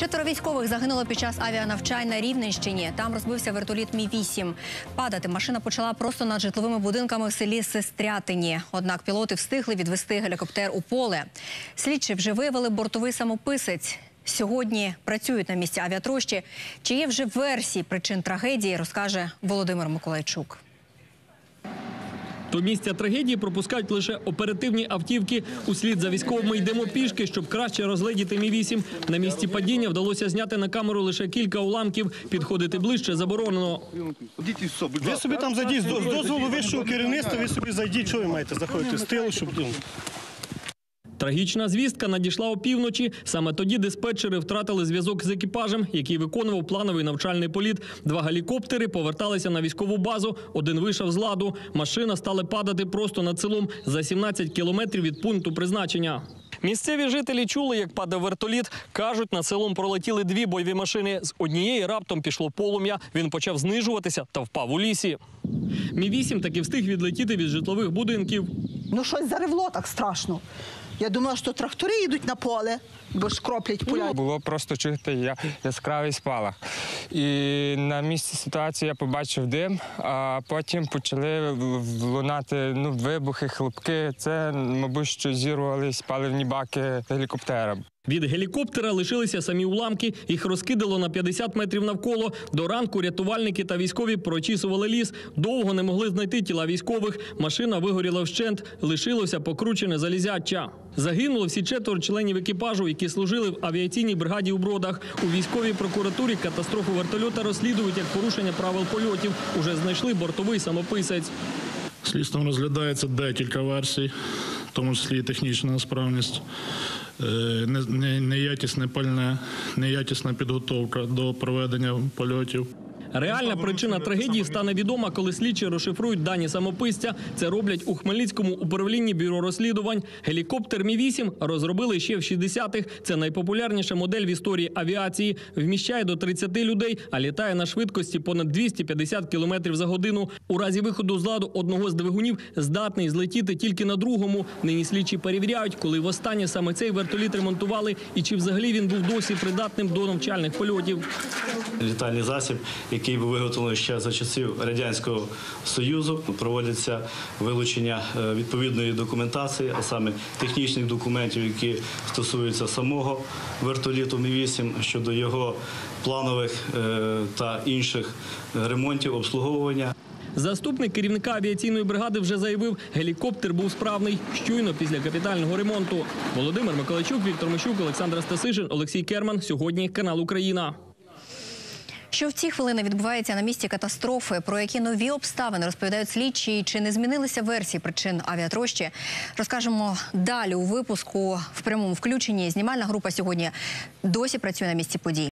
Четверо військових загинуло під час авіанавчань на Рівненщині. Там розбився вертоліт Мі 8 Падати машина почала просто над житловими будинками в селі Сестрятині. Однак пілоти встигли відвести гелікоптер у поле. Слідчі вже виявили бортовий самописець. Сьогодні працюють на місці авіатрощі. Чи є вже версії причин трагедії, розкаже Володимир Миколайчук. До місця трагедії пропускають лише оперативні автівки. Услід за військовими йдемо пішки, щоб краще розгледіти мі 8 На місці падіння вдалося зняти на камеру лише кілька уламків. Підходити ближче заборонено. Ви собі там зайдіть з дозволу вищого керівництва, ви собі зайдіть, що ви маєте заходити з тилу, щоб ну, Трагічна звістка надійшла опівночі. Саме тоді диспетчери втратили зв'язок з екіпажем, який виконував плановий навчальний політ. Два гелікоптери поверталися на військову базу. Один вийшов з ладу. Машина стала падати просто над селом за 17 кілометрів від пункту призначення. Місцеві жителі чули, як падав вертоліт. Кажуть, над селом пролетіли дві бойові машини. З однієї раптом пішло полум'я. Він почав знижуватися та впав у лісі. Мі 8 таки встиг відлетіти від житлових будинків. Ну щось заревло так страшно. Я думала, що трактори їдуть на поле, бо ж кроплять поля. Було просто чути я- яскравий спалах. І на місці ситуації я побачив дим, а потім почали лунати ну, вибухи, хлопки. Це, мабуть, що зірвались паливні баки гелікоптера. Від гелікоптера лишилися самі уламки. Їх розкидало на 50 метрів навколо. До ранку рятувальники та військові прочісували ліс. Довго не могли знайти тіла військових. Машина вигоріла вщент. Лишилося покручене залізяча. Загинули всі четверо членів екіпажу, які служили в авіаційній бригаді у бродах. У військовій прокуратурі катастрофу вертольота розслідують як порушення правил польотів. Уже знайшли бортовий самописець. Слідством розглядається декілька версій, в тому числі і технічна несправність, е, не- не- неякісне пальне, неякісна підготовка до проведення польотів. Реальна причина трагедії стане відома, коли слідчі розшифрують дані самописця. Це роблять у Хмельницькому управлінні бюро розслідувань. Гелікоптер Мі 8 розробили ще в 60-х. Це найпопулярніша модель в історії авіації. Вміщає до 30 людей, а літає на швидкості понад 250 км за годину. У разі виходу з ладу одного з двигунів здатний злетіти тільки на другому. Нині слідчі перевіряють, коли востаннє саме цей вертоліт ремонтували, і чи взагалі він був досі придатним до навчальних польотів. літальний засіб, який був виготовлений ще за часів радянського союзу. Проводиться вилучення е, відповідної документації, а саме технічних документів, які стосуються самого вертоліту Мі 8 щодо його планових е, та інших ремонтів обслуговування. Заступник керівника авіаційної бригади вже заявив, гелікоптер був справний щойно після капітального ремонту. Володимир Миколайчук, Віктор Мищук, Олександр Стасишин, Олексій Керман. Сьогодні канал Україна. Що в ці хвилини відбувається на місці катастрофи, про які нові обставини розповідають слідчі, чи не змінилися версії причин авіатрощі, розкажемо далі у випуску в прямому включенні. Знімальна група сьогодні досі працює на місці подій.